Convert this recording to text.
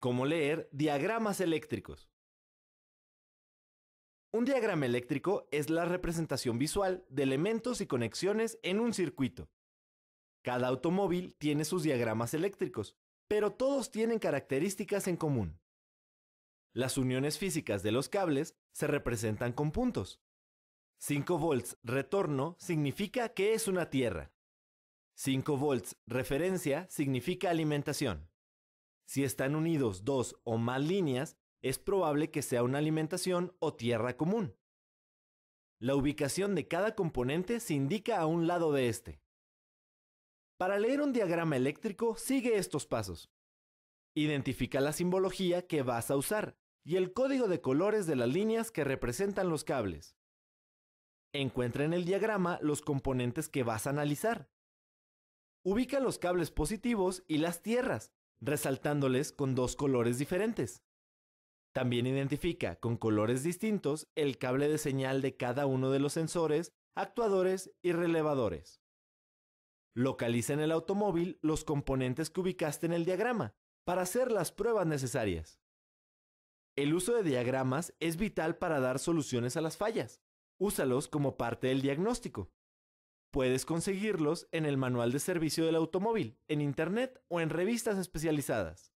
Cómo leer diagramas eléctricos. Un diagrama eléctrico es la representación visual de elementos y conexiones en un circuito. Cada automóvil tiene sus diagramas eléctricos, pero todos tienen características en común. Las uniones físicas de los cables se representan con puntos. 5 volts retorno significa que es una tierra. 5 volts referencia significa alimentación. Si están unidos dos o más líneas, es probable que sea una alimentación o tierra común. La ubicación de cada componente se indica a un lado de este. Para leer un diagrama eléctrico, sigue estos pasos. Identifica la simbología que vas a usar y el código de colores de las líneas que representan los cables. Encuentra en el diagrama los componentes que vas a analizar. Ubica los cables positivos y las tierras, resaltándoles con dos colores diferentes. También identifica con colores distintos el cable de señal de cada uno de los sensores, actuadores y relevadores. Localiza en el automóvil los componentes que ubicaste en el diagrama para hacer las pruebas necesarias. El uso de diagramas es vital para dar soluciones a las fallas. Úsalos como parte del diagnóstico. Puedes conseguirlos en el manual de servicio del automóvil, en Internet o en revistas especializadas.